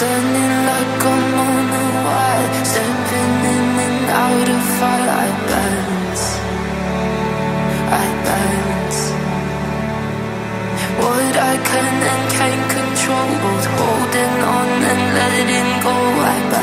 Standing like I'm on a wire Stepping in and out of fire I bounce I bounce What I can and can't control Both holding on and letting go I bounce